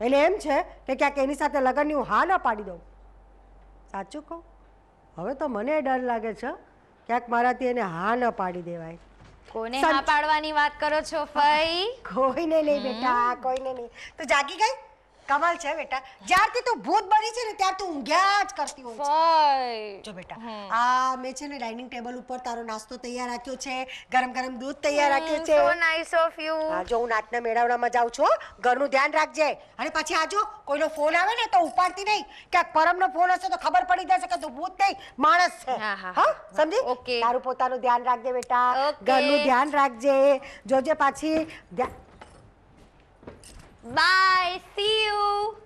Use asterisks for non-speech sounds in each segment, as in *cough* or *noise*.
એટલે એમ છે કે ક્યાંક એની સાથે લગ્નની હું હા ના પાડી દઉં. સાચું કહું? હવે તો મને ડર લાગે છે ક્યાંક મારાથી એને હા ન પાડી દેવાય. કોને હા પાડવાની વાત કરો છો ફઈ? *laughs* કોઈને નહીં બેટા કોઈને નહીં. તું જાગી ગઈ? કમાલ છે બેટા. જ્યારથી તું ભૂત બની છે ને ત્યાર તું ઊંઘ્યા જ કરતી હોય છે. જો બેટા આ મેં છે ને ડાઇનિંગ ટેબલ ઉપર તારો નાસ્તો તૈયાર રાખ્યો છે ગરમ ગરમ દૂધ તૈયાર રાખ્યું છે. સો નાઇસ ઓફ યુ જો હું નાચના મેળાવડામાં જાઉં છું. ઘરનું ધ્યાન રાખજે. અને પછી આજો કોઈનો ફોન આવે ને તો ઉપાડતી નહીં. ક્યાંક પરમનો ફોન હશે તો ખબર પડી જશે કે તું ભૂત નહીં માણસ છે. હા. સમજી? ઓકે. તારું પોતાનું ધ્યાન રાખજે બેટા. ઘરનું ધ્યાન રાખજે. જોજે પાછી. ધ્યા- બાય સી યુ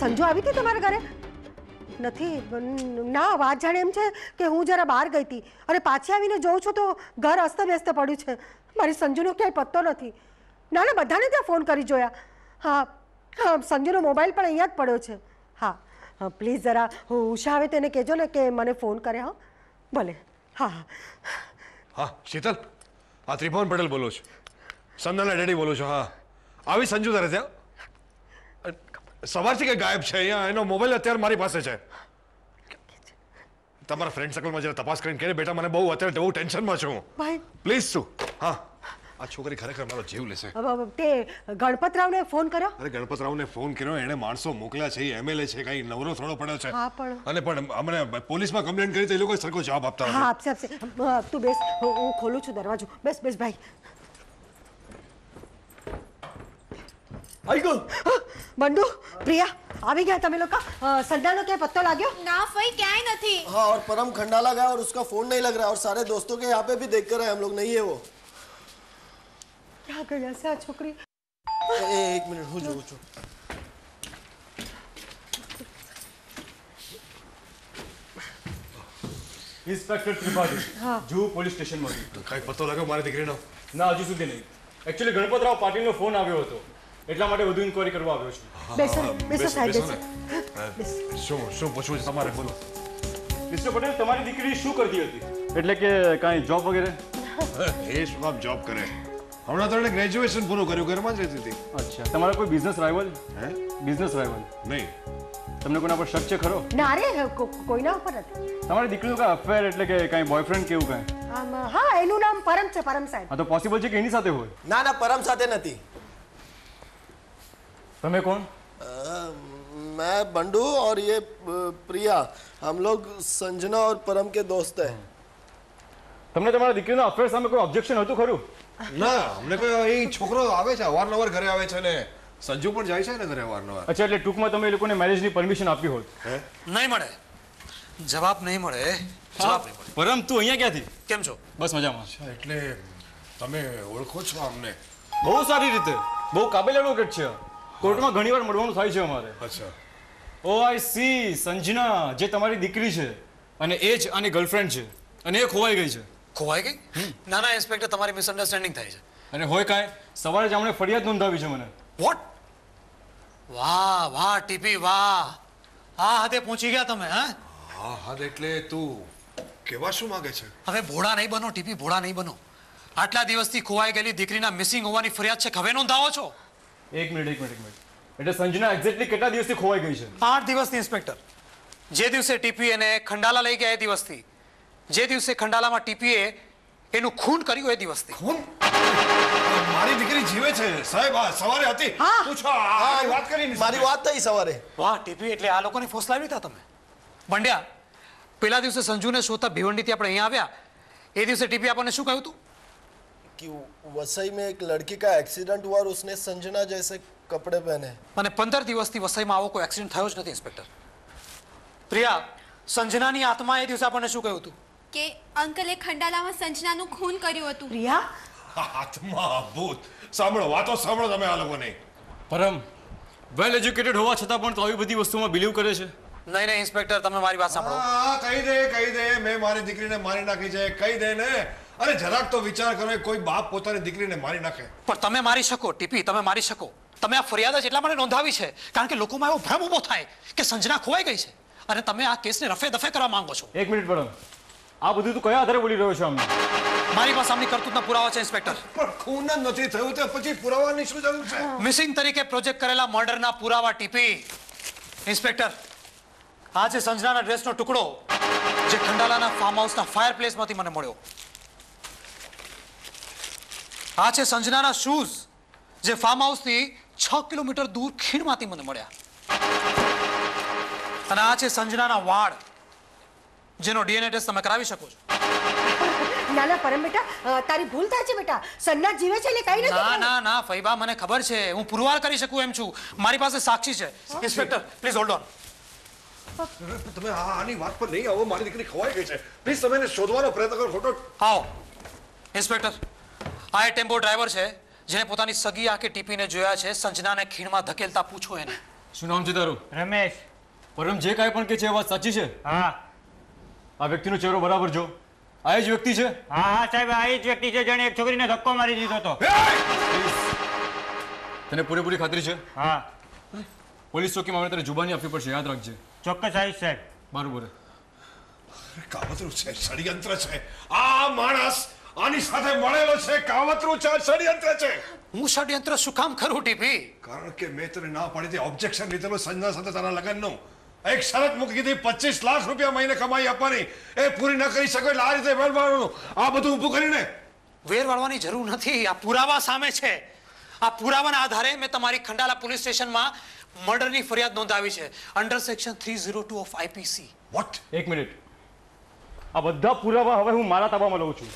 સંજુ આવી હતી તમારા ઘરે નથી. ના, વાત જાણે એમ છે કે હું જરા બહાર ગઈ હતી. અને પાછી આવીને જોઉં છું તો ઘર અસ્તવ્યસ્ત પડ્યું છે. મારી સંજુનો ક્યાંય પત્તો નથી. ના ના, બધાને ત્યાં ફોન કરી જોયા. હા હા, સંજુનો મોબાઈલ પણ અહીંયા જ પડ્યો છે. હા હા, પ્લીઝ જરા ઉષા આવે તો એને કહેજો ને કે મને ફોન કરે, હા. ભલે. હા હા. હા, શીતલ હા ત્રિભુવન પટેલ બોલું છું. સંદનના ડેડી બોલું છું, હા. આવી સંજુ તારે ત્યાં? સવારથી કે ગાયબ છે? અહીંયા એનો મોબાઈલ અત્યારે મારી પાસે છે. તમારા ફ્રેન્ડ સર્કલમાં જરા તપાસ કરીને કે બેટા મને બહુ અત્યારે બહુ ટેન્શનમાં છું. ભાઈ. પ્લીઝ શું? હા. આ છોકરી ખરેખર મારો જીવ લેશે. તે ગણપતરાવને ફોન કર્યો? અરે ગણપતરાવને ફોન કર્યો. એણે માણસો મોકલ્યા છે એમએલએ છે કઈ નવરો થોડો પડ્યો છે. હા, પણ- અને પણ અમને પોલીસમાં કમ્પ્લેન કરી તો એ લોકો સરખો જવાબ આપતા હા આપશે આપશે. તું બેસ હું ખોલું છું દરવાજો. બેસ બેસ ભાઈ. આઈ ગયો બંડુ પ્રિયા આવી ગયા તમે લોકો અ, સંડાનો ક્યાંય પત્તો લાગ્યો ना फई क्या नहीं हाँ और परम खंडाला गया और उसका फोन नहीं लग रहा है और सारे दोस्तों के यहाँ पे भी देख कर आए हम लोग नहीं है वो ક્યાં ગઈ હશે આ છોકરી ए, ए, एक मिनट हो जो जो ઇન્સ્પેક્ટર ત્રિપાઠી જૂ પોલીસ સ્ટેશનમાંથી કઈ પત્તો લાગ્યો મારી દીકરીનો ના હજુ સુધી નહીં એકચ્યુઅલી ગણપતરાવ પાટીલનો ફોન આવ્યો હતો એટલા માટે વધુ ઇન્કવાયરી કરવા આવ્યો છું. બેસો બેસો સાહેબ બેસો શું શું પૂછવું છે તમારે? બોલો. મિસ્ટર પટેલ તમારી દીકરી શું કરતી હતી? એટલે કે કાંઈ જોબ વગેરે? એ શું કામ જોબ કરે. હમણાં તો ગ્રેજ્યુએશન પૂરું કર્યું ઘરમાં જ રહેતી હતી. અચ્છા તમારા કોઈ બિઝનેસ રાઇવલ હે? બિઝનેસ રાઇવલ નહીં. તમને કોઈના પર શક છે ખરો? ના રે કોઈના ઉપર નથી. તમારી દીકરીનું કાંઈ અફેર એટલે કે કાંઈ બોયફ્રેન્ડ કેવું કાંઈ? હા એનું નામ પરમ છે પરમ સાહેબ. હા તો પોસિબલ છે કે એની સાથે હોય? ના ના પરમ સાથે નથી. તમે કોણ अ, मैं बंडू और ये अ, प्रिया हम लोग संजना और परम के दोस्त हैं તમને તમારા દીકરીના અફેર સામે કોઈ ઓબ્જેક્શન હતું ખરું ના અમને કોઈ અહીં છોકરો આવે છે અવારનવાર ઘરે આવે છે ને સંજુ પણ જાય છે ને ઘરે અવારનવાર અચ્છા એટલે ટૂંકમાં તમે એ લોકોને મેરેજની પરમિશન આપી હોત નહીં મળે જવાબ નહીં મળે જવાબ નહીં મળે પરમ તું અહીંયા ક્યાંથી કેમ છો બસ મજામાં એટલે તમે ઓળખો છો અમને બહુ સારી રીતે બહુ કાબેલ એડવોકેટ છે કોર્ટમાં ઘણીવાર મળવાનું થાય છે અમારે. અચ્છા. ઓ આઈ સી સંજના જે તમારી દીકરી છે અને એ જ આની ગર્લફ્રેન્ડ છે અને એ ખોવાઈ ગઈ છે. ખોવાઈ ગઈ? ના ના ઇન્સ્પેક્ટર તમારી મિસઅન્ડરસ્ટેન્ડિંગ થાય છે. અને હોય કાંઈ સવારે જ આમણે ફરિયાદ નોંધાવી છે મને. વોટ વાહ વાહ ટીપી વાહ. હા હાથે પહોંચી ગયા તમે હા? હા હા એટલે તું કેવા શું માંગે છે? હવે ભોળા નહીં બનો ટીપી ભોળા નહીં બનો. આટલા દિવસથી ખોવાઈ ગયેલી દીકરીના મિસિંગ હોવાની ફરિયાદ છે હવે નોંધાવો છો? એક મિનિટ એક મિનિટ એક મિનિટ. એટલે સંજના એક્ઝેક્ટલી કેટલા દિવસથી ખોવાઈ ગઈ છે? આઠ દિવસની ઇન્સ્પેક્ટર. જે દિવસે ટીપીએ એને ખંડાલા લઈ ગયા એ દિવસથી જે દિવસે ખંડાલામાં ટીપીએ એનું ખૂન કર્યું એ દિવસથી. ખૂન? મારી દીકરી જીવે છે. સાહેબ આ સવારે હતી. હા. પૂછો આ- વાત કરી મારી વાત થઈ સવારે. વાહ ટીપી એટલે આ લોકોને ફોસલાવી હતા તમે. બંડ્યા પેલા દિવસે સંજુને શોધતા ભિવંડીથી આપણે અહીંયા આવ્યા. એ દિવસે ટીપી આપણને શું કહ્યું હતું कि वसई में एक लड़की का एक्सीडेंट हुआ और उसने संजना जैसे कपड़े पहने અને પંદર દિવસથી વસઈમાં આવો કોઈ એક્સિડન્ટ થયો જ નથી ઇન્સ્પેક્ટર પ્રિયા સંજનાની આત્મા એ દિવસે આપણને શું કહ્યું હતું કે અંકલે ખંડાલામાં સંજનાનું ખૂન કર્યું હતું પ્રિયા હાથમાં ભૂત સાંભળો વાતો સાંભળો તમે આ લોકોને પરમ વેલ એજ્યુકેટેડ હોવા છતાં પણ તો આવી બધી વસ્તુમાં બિલીવ કરે છે નહીં નહીં ઇન્સ્પેક્ટર તમે મારી વાત સાંભળો હા કહી દે કહી દે મેં મારી દીકરીને મારી નાખી છે કહી દે ને અરે જરાક તો વિચાર કરો કોઈ બાપ પોતાની દીકરીને મારી નાખે. પણ તમે મારી શકો ટીપી તમે મારી શકો. તમે આ ફરિયાદ જ એટલા માટે નોંધાવી છે કારણ કે લોકોમાં એવો ભ્રમ ઊભો થાય કે સંજના ખોવાઈ ગઈ છે. અને તમે આ કેસને રફે દફે કરવા માંગો છો. એક મિનિટ પરમ આ બધું તું કયા આધારે બોલી રહ્યો છો અમને? મારી પાસે આમની કરતૂતના પુરાવા છે ઇન્સ્પેક્ટર. પણ ખૂન જ નથી થયું તો પછી પુરાવાની શું જરૂર છે? મિસિંગ તરીકે પ્રોજેક્ટ કરેલા મર્ડરના પુરાવા ટીપી. ઇન્સ્પેક્ટર આ છે સંજનાના ડ્રેસનો ટુકડો જે ખંડાલાના ફાર્મ હાઉસના ફાયર પ્લેસમાંથી મને મળ્યો. આ છે સંજનાના શૂઝ જે ફાર્મ હાઉસથી છ કિલોમીટર દૂર ખીણમાંથી મને મળ્યા. અને આ છે સંજનાના વાળ જેનો ડીએનએ ટેસ્ટ તમે કરાવી શકો છો. ના ના પરમ બેટા તારી ભૂલ થાય છે બેટા. સન્ના જીવે છે એટલે કઈ નથી ના ના ના ફૈબા મને ખબર છે. હું પુરવાર કરી શકું એમ છું. મારી પાસે સાક્ષી છે. ઇન્સ્પેક્ટર પ્લીઝ હોલ્ડ ઓન તમે આની વાત પર નહીં આવો. મારી દીકરી ખવાઈ ગઈ છે. પ્લીઝ તમે એને શોધવાનો પ્રયત્ન કરો. ખોટો આવો. ઇન્સ્પેક્ટર આ એ ટેમ્પો ડ્રાઈવર છે જેને પોતાની સગી આંખે ટીપીને જોયા છે સંજનાને ખીણમાં ધકેલતા પૂછો એને. શું નામ છે તારું? રમેશ. પરમ જે કાંઈ પણ કે છે એ વાત સાચી છે? હા. આ વ્યક્તિનો ચહેરો બરાબર જો. આ એ જ વ્યક્તિ છે? હા હા સાહેબ આ એ જ વ્યક્તિ છે જેણે એક છોકરીને ધક્કો મારી દીધો હતો. તને પૂરેપૂરી ખાતરી છે? હા. પોલીસ ચોકી મામલે તારે જુબાની આપવી પડશે યાદ રાખજે. ચોક્કસ આવીશ સાહેબ. બરોબર. કાવતરું છે ષડયંત્ર છે. આ માણસ આની સાથે મળેલો છે કાવતરું ચાર ષડયંત્ર છે. હું ષડયંત્ર શું કામ કરું ટીપી? કારણ કે મેં તને ના પાડી હતી ઓબ્જેક્શન લીધેલું સંજના સાથે તારા લગ્નનું. એક શરત મૂકી દીધી પચીસ લાખ રૂપિયા મહિને કમાઈ આપવાની. એ પૂરી ન કરી શકો એટલે આ રીતે વેડવાનું આ બધું ઊભું કરીને. વેર વાળવાની જરૂર નથી. આ પુરાવા સામે છે. આ પુરાવાના આધારે મેં તમારી ખંડાલા પોલીસ સ્ટેશનમાં મર્ડરની ફરિયાદ નોંધાવી છે. Under section three zero two of IPC what એક મિનિટ. આ બધા પુરાવા હવે હું મારા તાબામાં લઉં છું.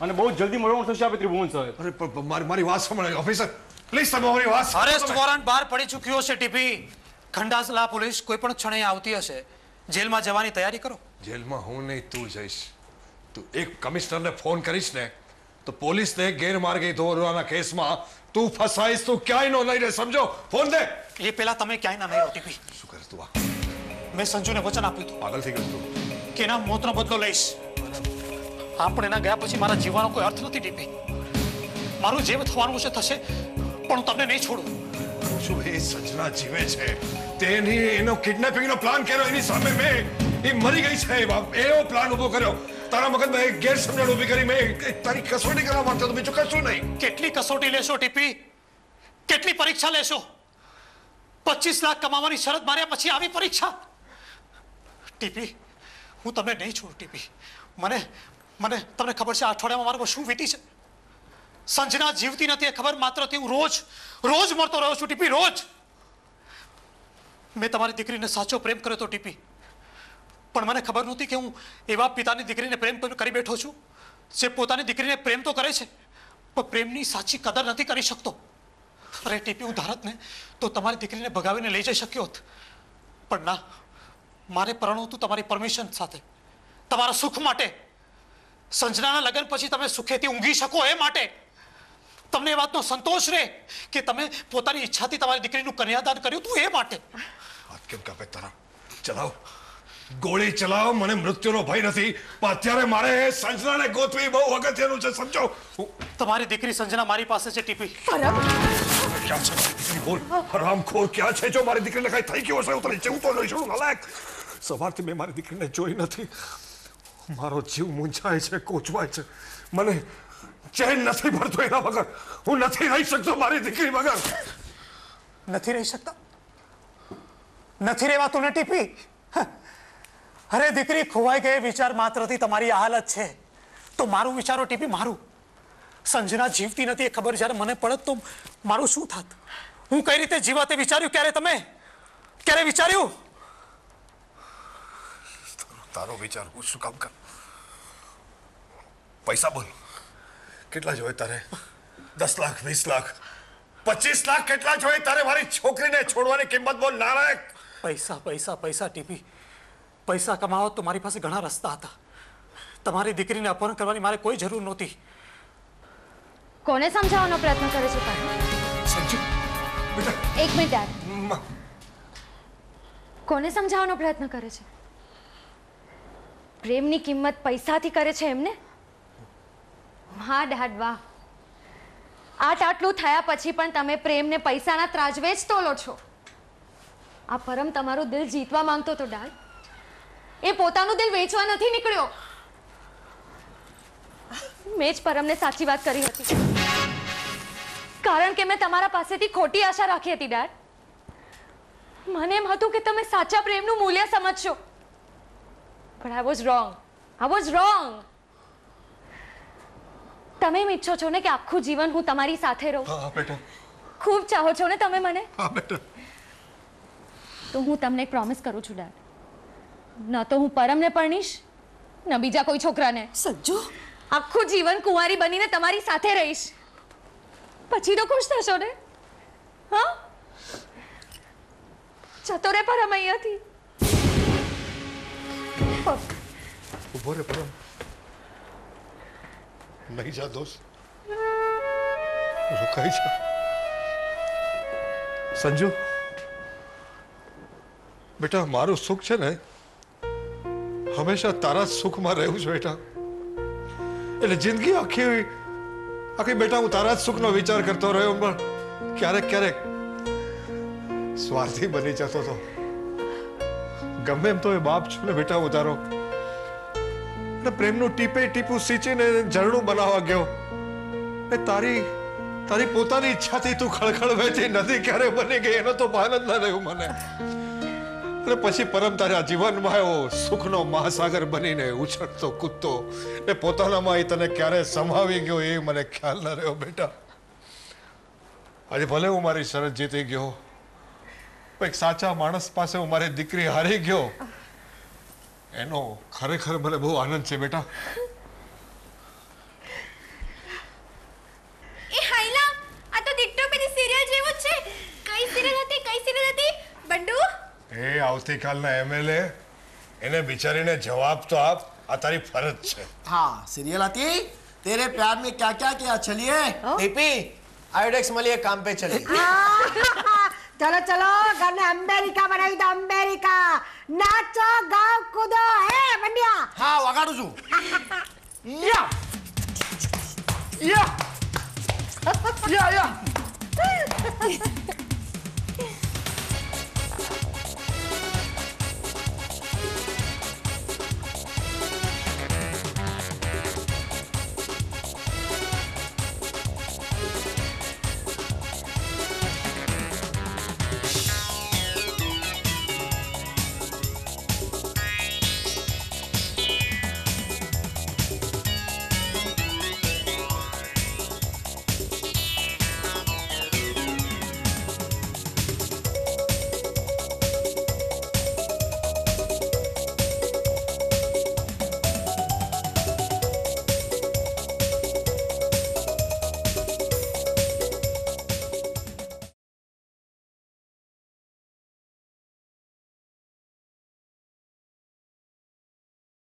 અને બહુ જલ્દી મળવાનું થશે આપણે ત્રિભુવન સાહેબ. અરે પણ- મારી મારી વાત સાંભળો ઓફિસર પ્લીઝ તમે મારી વાત અરેસ્ટ. વોરંટ બહાર પડી ચૂક્યો છે ટીપી. ખંડાસલા પોલીસ કોઈ પણ ક્ષણે આવતી હશે. જેલમાં જવાની તૈયારી કરો. જેલમાં હું નહીં તું જઈશ. તું એક કમિશનરને ફોન કરીશ ને તો પોલીસને ગેરમાર્ગે દોરવાના કેસમાં તું ફસાઈશ તું ક્યાંય નો નહીં રહે સમજો? ફોન દે. એ પહેલા તમે ક્યાંય ના નહીં ટીપી. શું કરે તું આ? મેં સંજુને વચન આપ્યું હતું. પાગલ થઈ ગયો તું. કે એના મોતનો બદલો લઈશ. આપણે એના ગયા પછી મારા જીવવાનો કોઈ અર્થ નથી ટીપી. મારું જે થવાનું છે થશે પણ હું તમને નહીં છોડું. શું એ સજના જીવે છે? તેની એનો કિડનેપિંગનો પ્લાન કર્યો એની સામે મેં. એ મરી ગઈ છે બાપ. એવો પ્લાન ઊભો કર્યો. તારા મગજમાં એક ગેરસમજણ ઊભી કરી મેં. એક તારી કસોટી કરવા માંગતો બીજું કશું નહીં. કેટલી કસોટી લેશો ટીપી? કેટલી પરીક્ષા લેશો? પચીસ લાખ કમાવાની શરત માર્યા પછી આવી પરીક્ષા? ટીપી હું તમને નહીં છોડું ટીપી. મને મને તમને ખબર છે, અઠવાડિયામાં મારા પર શું વીતી છે? સંજના જીવતી નથી એ ખબર, માત્ર હું રોજ રોજ મળતો રહ્યો છું ટીપી, રોજ. મેં તમારી દીકરીને સાચો પ્રેમ કર્યો તો ટીપી. પણ મને ખબર નહોતી કે હું એવા પિતાની દીકરીને પ્રેમ કરી બેઠો છું, જે પોતાની દીકરીને પ્રેમ તો કરે છે, પણ પ્રેમની સાચી કદર નથી કરી શકતો. અરે ટીપી, હું ધારતને તો તમારી દીકરીને ભગાવીને લઈ જઈ શક્યો હોત. પણ ના, મારે પરણવું હતું તમારી પરમિશન સાથે. તમારા સુખ માટે. સંજનાના લગ્ન પછી તમે સુખેથી ઊંઘી શકો એ માટે. તમને એ વાતનો સંતોષ રહે કે તમે પોતાની ઈચ્છાથી તમારી દીકરીનું કન્યાદાન કર્યું હતું એ માટે. હાથ કેમ કાપે તારા? ચલાવ. ગોળી ચલાવ મને મૃત્યુનો ભય નથી. પણ અત્યારે મારે એ સંજનાને ગોતવી બહુ અગત્યનું છે સમજો. હું તમારી દીકરી સંજના મારી પાસે છે ટીપી. ક્યાં છે મારી દીકરી? બોલ. હરામખોર ક્યાં છે? જો મારી દીકરીને કઈ થઈ ગયું હશે હું તને જેવું તો નહીં છું નલાયક? સવારથી મેં મારી દીકરીને જોઈ નથી. મારો જીવ મૂંઝાય છે, કોચવાય છે. મને ચેન નથી પડતો એના વગર. હું નથી રહી શકતો મારી દીકરી વગર. નથી રહી શકતા? નથી રહેવાતું ને ટીપી. અરે દીકરી, ખોવાઈ ગઈ વિચાર માત્રથી તમારી હાલત છે. તો મારું વિચારો ટીપી, મારું. સંજના જીવતી નથી એ ખબર જ્યારે મને પડત તો મારું શું થાત? હું કઈ રીતે જીવા તે વિચાર્યું? ક્યારે તમે? ક્યારે વિચાર્યું? તારો વિચાર હું શું કામ કર? પૈસા બોલ. કેટલા જોઈએ તારે? દસ લાખ વીસ લાખ પચીસ લાખ કેટલા જોઈએ તારે મારી છોકરીને છોડવાની કિંમત બોલ નારાયક પૈસા પૈસા પૈસા ટીપી. પૈસા કમાવો તો મારી પાસે ઘણા રસ્તા હતા. તમારી દીકરીને અપહરણ કરવાની મારે કોઈ જરૂર નહોતી. કોને સમજાવવાનો પ્રયત્ન કરે છે તમે સંજુ બેટા. એક મિનિટ કોને સમજાવવાનો પ્રયત્ન કરે છે? પ્રેમની કિંમત પૈસાથી કરે છે એમને? હા ડેડ, વાહ. આટ આટલું થયા પછી પણ તમે પ્રેમને પૈસાના ત્રાજવે જ તોલો છો. આ પરમ તમારું દિલ જીતવા માંગતો હતો ડાલ એ પોતાનું દિલ વેચવા નથી નીકળ્યો. મેં જ પરમને સાચી વાત કરી હતી. કારણ કે મેં તમારા પાસેથી ખોટી આશા રાખી હતી, ડેડ. મને એમ હતું કે તમે સાચા પ્રેમનું મૂલ્ય સમજશો. પણ I was wrong I was wrong તમે એમ ઈચ્છો છો ને કે આખું જીવન હું તમારી સાથે રહું? હા બેટા. ખૂબ ચાહો છો ને તમે મને? હા બેટા. તો હું તમને એક પ્રોમિસ કરું છું ડેડ ન તો હું પરમને પરણીશ ન બીજા કોઈ છોકરાને. સંજુ આખું જીવન કુંવારી બનીને તમારી સાથે રહીશ. પછી તો ખુશ થશો ને? હા? જતો રે પરમ અહીંયાથી. ઊભો રે પરમ નહીં જા દોસ્ત રોકાઈ જા સંજુ બેટા મારું સુખ છે ને. હંમેશા તારા સુખમાં રહેવું છે, બેટા. એટલે જિંદગી આખી આખી બેટા, હું તારા જ સુખનો વિચાર કરતો રહ્યો, પણ ક્યારેક ક્યારેક સ્વાર્થી બની જતો હતો ગમે એમ તો એ બાપ છું ને બેટા ઉતારો અને પ્રેમનું ટીપે ટીપું સીંચીને ઝરણું બનાવવા ગયો. ને તારી તારી પોતાની ઈચ્છાથી તું ખળખળ વહેતી નદી ક્યારે બની ગઈ એનો તો ભાન જ ન રહ્યો મને. અને પછી પરમ તારા જીવનમાં એવો સુખનો મહાસાગર બનીને ઉછળતો કૂદતો. ને પોતાનામાં એ તને ક્યારે સમાવી ગયો એ મને ખ્યાલ ન રહ્યો બેટા. આજે ભલે હું મારી શરત જીતી ગયો પણ એક સાચા માણસ પાસે હું મારી દીકરી હારી ગયો એનો ખરેખર મને બહુ આનંદ છે બેટા એ હાઈલા આ તો દીકટો પેલી સિરિયલ જેવું જ છે કઈ સિરિયલ હતી કઈ સિરિયલ હતી બંડુ એ આવતીકાલના એમએલએ એને બિચારીને જવાબ તો આપ આ તારી ફરજ છે हाँ सीरियल आती तेरे प्यार में क्या क्या किया चलिए ટીપી આયોડેક્સ મળીએ કામ પે ચલી ચલો ચલો ઘરને અમેરિકા બનાવી દો અમેરિકા નાચો ગાવ કૂદો હે બંડિયા હા વગાડું છું યા યા યા યા